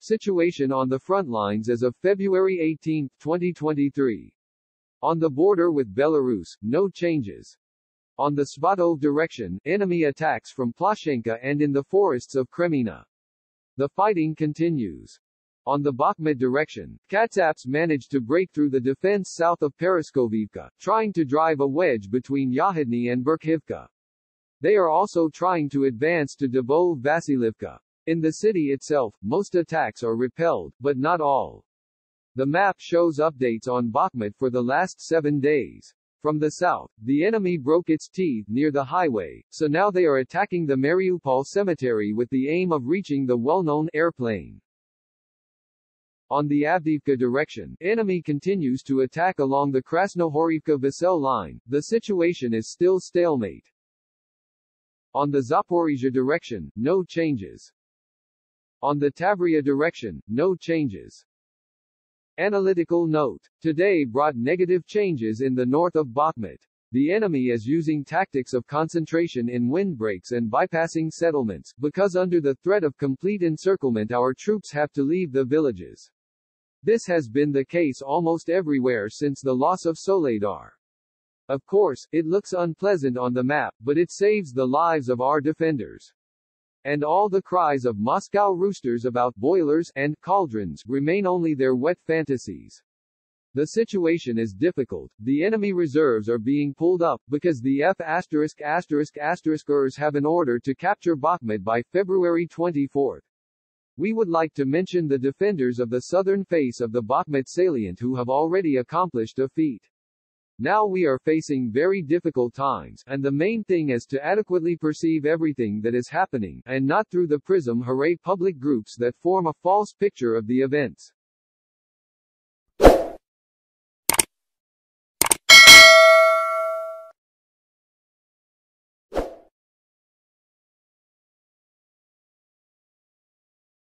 Situation on the front lines as of February 18, 2023. On the border with Belarus, no changes. On the Svatov direction, enemy attacks from Plashenka and in the forests of Kreminna. The fighting continues. On the Bakhmut direction, Katsaps managed to break through the defense south of Paraskoviivka, trying to drive a wedge between Yahidny and Berkhivka. They are also trying to advance to Dubov Vasilivka. In the city itself, most attacks are repelled, but not all. The map shows updates on Bakhmut for the last seven days. From the south, the enemy broke its teeth near the highway, so now they are attacking the Mariupol cemetery with the aim of reaching the well-known airplane. On the Avdiivka direction, enemy continues to attack along the Krasnohorivka-Vesel line. The situation is still stalemate. On the Zaporizhia direction, no changes. On the Tavria direction, no changes. Analytical note. Today brought negative changes in the north of Bakhmut. The enemy is using tactics of concentration in windbreaks and bypassing settlements, because under the threat of complete encirclement our troops have to leave the villages. This has been the case almost everywhere since the loss of Soledar. Of course, it looks unpleasant on the map, but it saves the lives of our defenders. And all the cries of Moscow roosters about boilers and cauldrons remain only their wet fantasies. The situation is difficult. The enemy reserves are being pulled up because the F asterisk asterisk asteriskers have an order to capture Bakhmut by February 24. We would like to mention the defenders of the southern face of the Bakhmut salient who have already accomplished a feat. Now we are facing very difficult times, and the main thing is to adequately perceive everything that is happening, and not through the prism hooray public groups that form a false picture of the events.